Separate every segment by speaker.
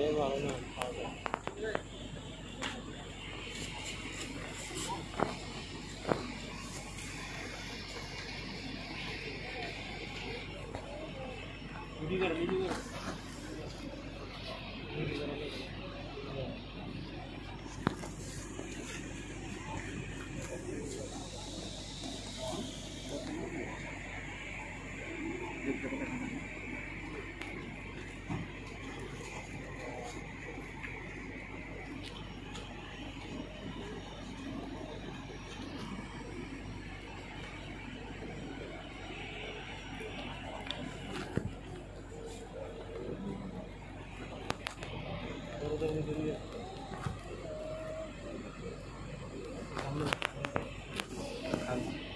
Speaker 1: ఏం బాగున్నా ఇది కూడా ఇది కూడా Amen.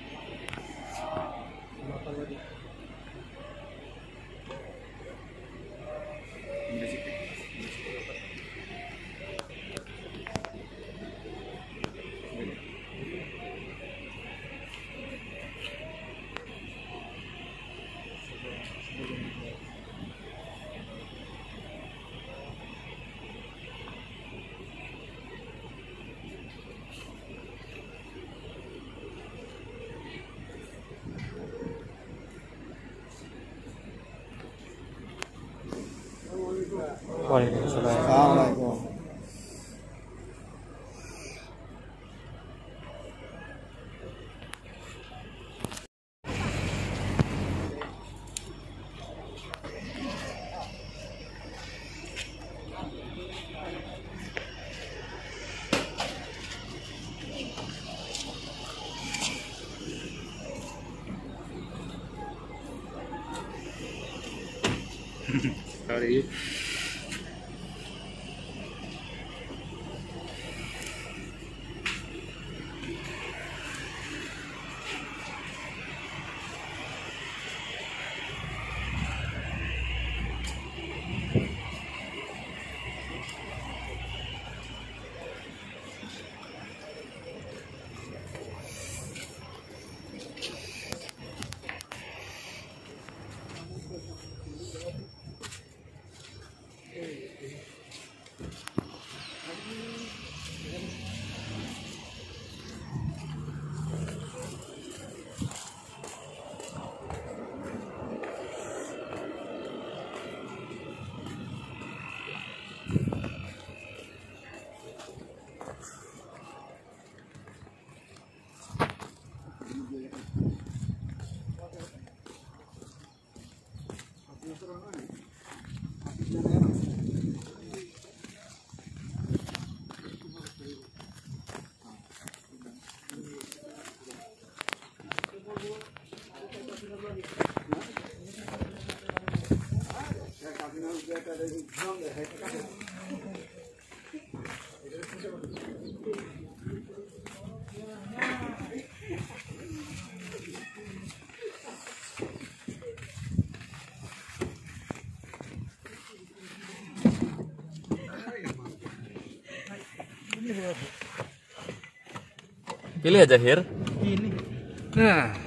Speaker 2: Waalaikumsalam. Sorry. Pilih aja Hir. Nah,